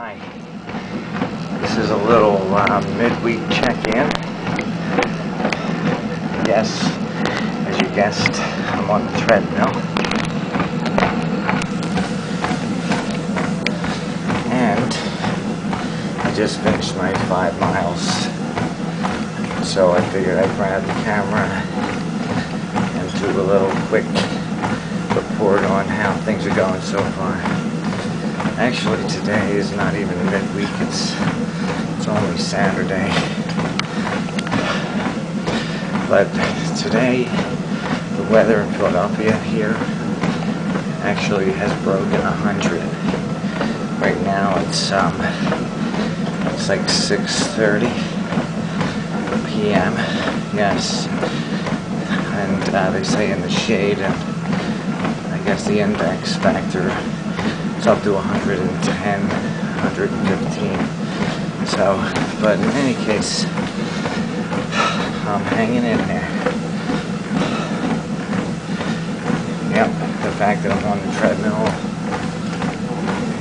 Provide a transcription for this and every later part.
Hi. This is a little uh, midweek check-in. Yes, as you guessed, I'm on the treadmill. And I just finished my five miles. So I figured I'd grab the camera and do a little quick report on how things are going so far. Actually, today is not even midweek. It's it's only Saturday. But today, the weather in Philadelphia here actually has broken 100. Right now, it's um, it's like 6:30 p.m. Yes, and uh, they say in the shade, and I guess the index factor it's up to 110, 115. So, but in any case, I'm hanging in there. Yep, the fact that I'm on the treadmill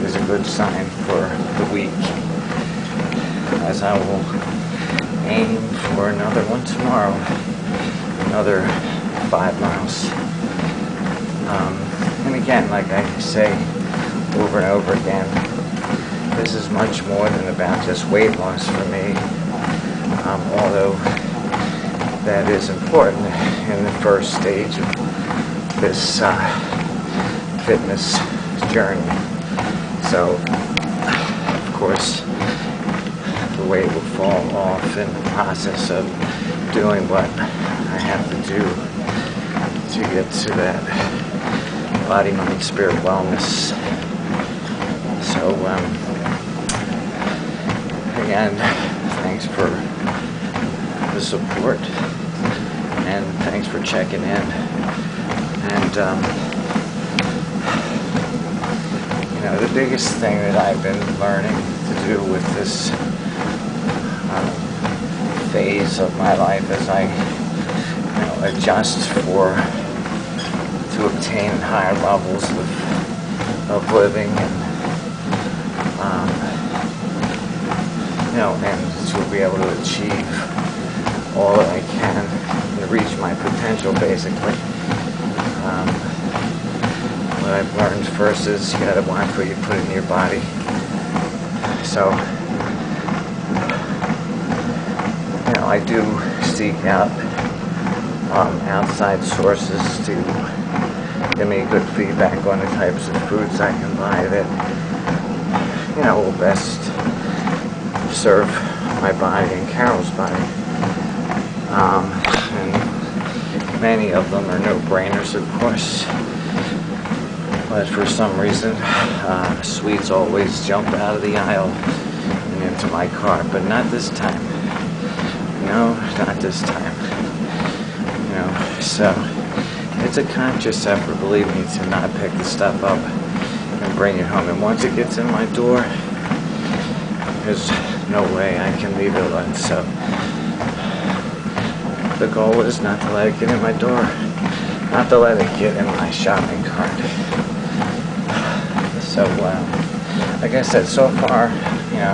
is a good sign for the week. As I will aim for another one tomorrow. Another five miles. Um, and again, like I say, over and over again. This is much more than about just weight loss for me, um, although that is important in the first stage of this uh, fitness journey. So, of course, the weight will fall off in the process of doing what I have to do to get to that body, mind, spirit wellness so, um, again, thanks for the support and thanks for checking in. And, um, you know, the biggest thing that I've been learning to do with this um, phase of my life as I, you know, adjust for to obtain higher levels of, of living and um, you know, and to be able to achieve all that I can and reach my potential, basically. Um, what I've learned first is you gotta watch what you put in your body. So, you know, I do seek out um, outside sources to give me good feedback on the types of foods I can buy that know, will best serve my body and Carol's body. Um, and many of them are no-brainers, of course. But for some reason, uh, sweets always jump out of the aisle and into my car. But not this time. No, not this time. You know, so it's a conscious effort, believe me, to not pick the stuff up bring it home. And once it gets in my door, there's no way I can leave it alone. So the goal is not to let it get in my door, not to let it get in my shopping cart. So, uh, like I said, so far, you know,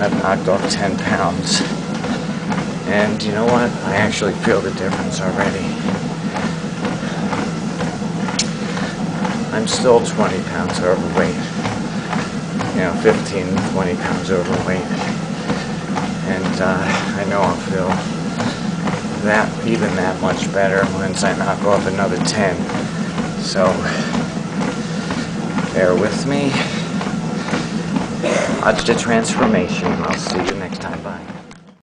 I've knocked off 10 pounds. And you know what? I actually feel the difference already. I'm still 20 pounds overweight. You know, 15, 20 pounds overweight. And uh, I know I'll feel that even that much better once I knock off another 10. So, bear with me. Watch the transformation. I'll see you next.